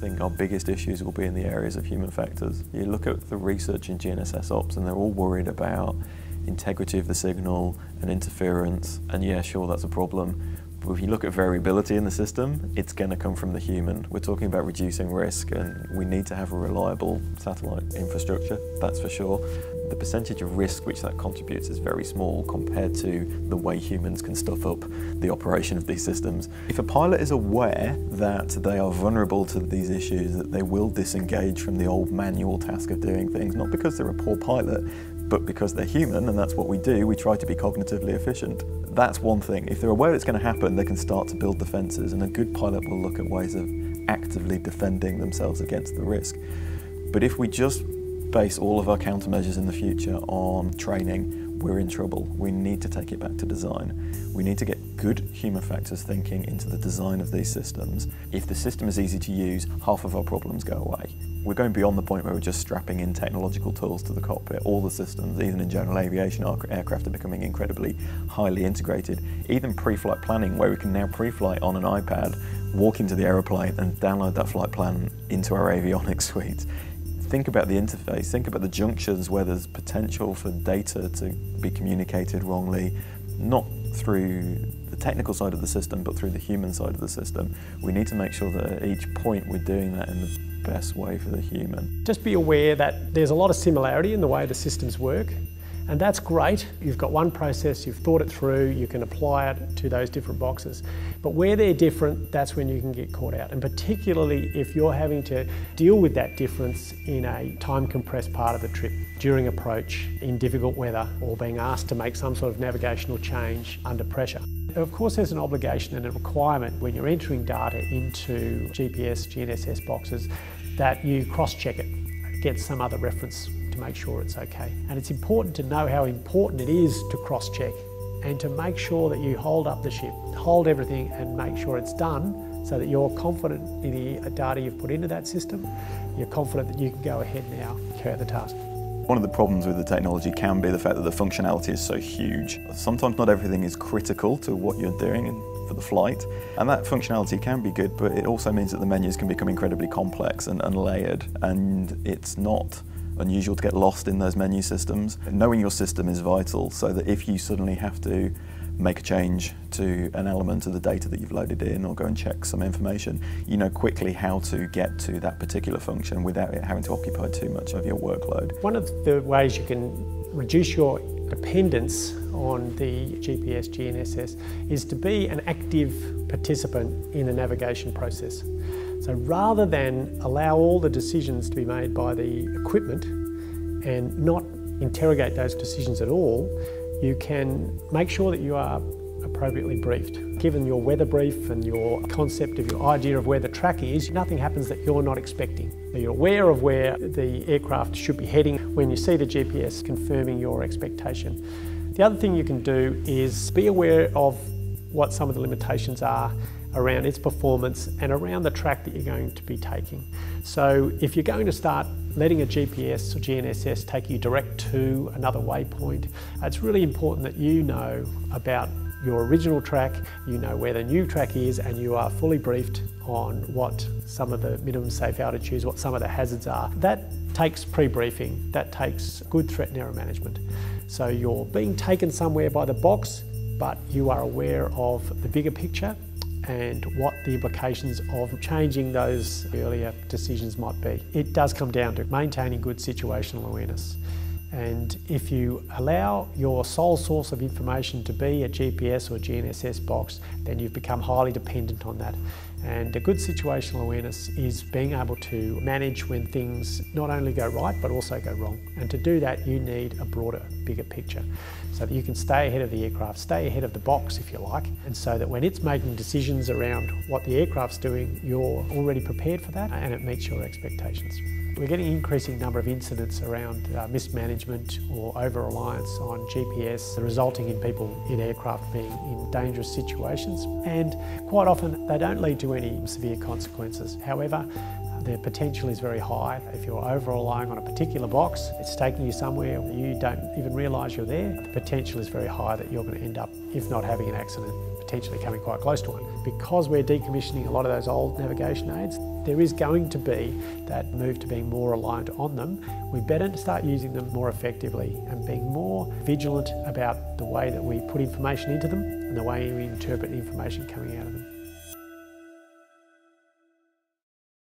think our biggest issues will be in the areas of human factors. You look at the research in GNSS ops and they're all worried about integrity of the signal and interference, and yeah, sure, that's a problem. If you look at variability in the system, it's going to come from the human. We're talking about reducing risk, and we need to have a reliable satellite infrastructure, that's for sure. The percentage of risk which that contributes is very small compared to the way humans can stuff up the operation of these systems. If a pilot is aware that they are vulnerable to these issues, that they will disengage from the old manual task of doing things, not because they're a poor pilot, but because they're human and that's what we do, we try to be cognitively efficient. That's one thing. If they're aware it's going to happen, they can start to build defences, and a good pilot will look at ways of actively defending themselves against the risk. But if we just base all of our countermeasures in the future on training, we're in trouble. We need to take it back to design. We need to get good human factors thinking into the design of these systems. If the system is easy to use, half of our problems go away. We're going beyond the point where we're just strapping in technological tools to the cockpit. All the systems, even in general aviation, our aircraft are becoming incredibly highly integrated. Even pre-flight planning, where we can now pre-flight on an iPad, walk into the aeroplane and download that flight plan into our avionics suite think about the interface, think about the junctions where there's potential for data to be communicated wrongly, not through the technical side of the system, but through the human side of the system. We need to make sure that at each point we're doing that in the best way for the human. Just be aware that there's a lot of similarity in the way the systems work. And that's great. You've got one process, you've thought it through, you can apply it to those different boxes. But where they're different, that's when you can get caught out. And particularly if you're having to deal with that difference in a time compressed part of the trip, during approach, in difficult weather, or being asked to make some sort of navigational change under pressure. Of course, there's an obligation and a requirement when you're entering data into GPS, GNSS boxes that you cross check it against some other reference to make sure it's okay. And it's important to know how important it is to cross check and to make sure that you hold up the ship, hold everything and make sure it's done so that you're confident in the uh, data you've put into that system. You're confident that you can go ahead now carry out the task. One of the problems with the technology can be the fact that the functionality is so huge. Sometimes not everything is critical to what you're doing for the flight, and that functionality can be good, but it also means that the menus can become incredibly complex and, and layered, and it's not unusual to get lost in those menu systems. Knowing your system is vital so that if you suddenly have to make a change to an element of the data that you've loaded in or go and check some information, you know quickly how to get to that particular function without it having to occupy too much of your workload. One of the ways you can reduce your dependence on the GPS GNSS is to be an active participant in the navigation process. So rather than allow all the decisions to be made by the equipment and not interrogate those decisions at all, you can make sure that you are appropriately briefed. Given your weather brief and your concept of your idea of where the track is, nothing happens that you're not expecting. You're aware of where the aircraft should be heading when you see the GPS confirming your expectation. The other thing you can do is be aware of what some of the limitations are around its performance and around the track that you're going to be taking. So if you're going to start letting a GPS or GNSS take you direct to another waypoint, it's really important that you know about your original track, you know where the new track is, and you are fully briefed on what some of the minimum safe altitudes, what some of the hazards are. That takes pre-briefing, that takes good threat and error management. So you're being taken somewhere by the box, but you are aware of the bigger picture and what the implications of changing those earlier decisions might be. It does come down to maintaining good situational awareness. And if you allow your sole source of information to be a GPS or GNSS box, then you've become highly dependent on that. And a good situational awareness is being able to manage when things not only go right, but also go wrong. And to do that, you need a broader, bigger picture so that you can stay ahead of the aircraft, stay ahead of the box, if you like, and so that when it's making decisions around what the aircraft's doing, you're already prepared for that and it meets your expectations. We're getting an increasing number of incidents around uh, mismanagement or over-reliance on GPS, resulting in people in aircraft being in dangerous situations. And quite often they don't lead to any severe consequences. However, the potential is very high. If you're over-relying on a particular box, it's taking you somewhere you don't even realise you're there, the potential is very high that you're going to end up, if not having an accident, potentially coming quite close to one. Because we're decommissioning a lot of those old navigation aids, there is going to be that move to being more reliant on them, we better start using them more effectively and being more vigilant about the way that we put information into them and the way we interpret information coming out of them.